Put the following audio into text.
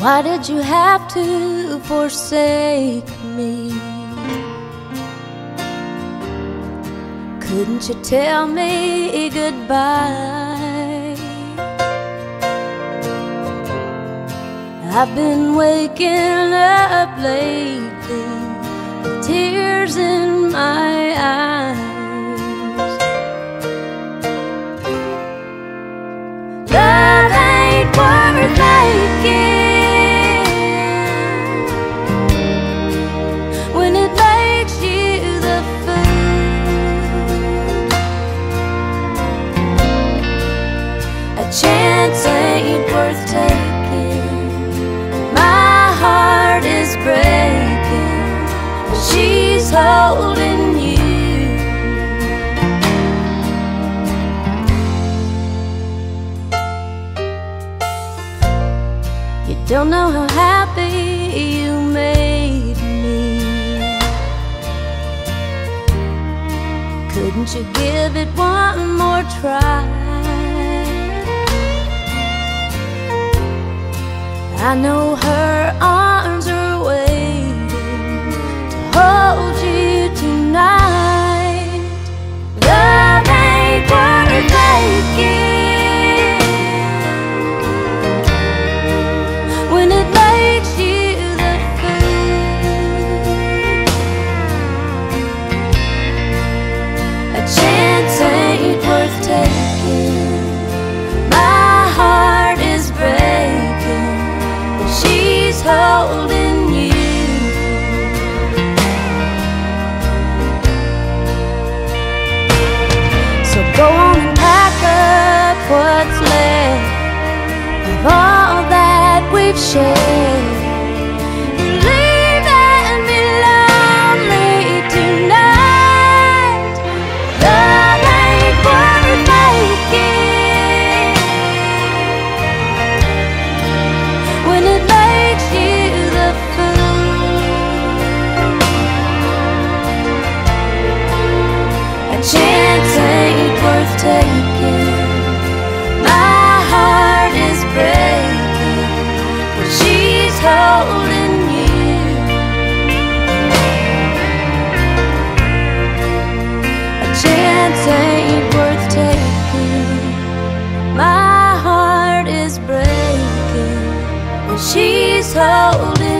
Why did you have to forsake me? Couldn't you tell me goodbye? I've been waking up lately tears chance ain't worth taking. My heart is breaking she's holding you. You don't know how happy you made me. Couldn't you give it one more try? I know her holding you. So go on and pack up what's left of all that we've shared. she's holding.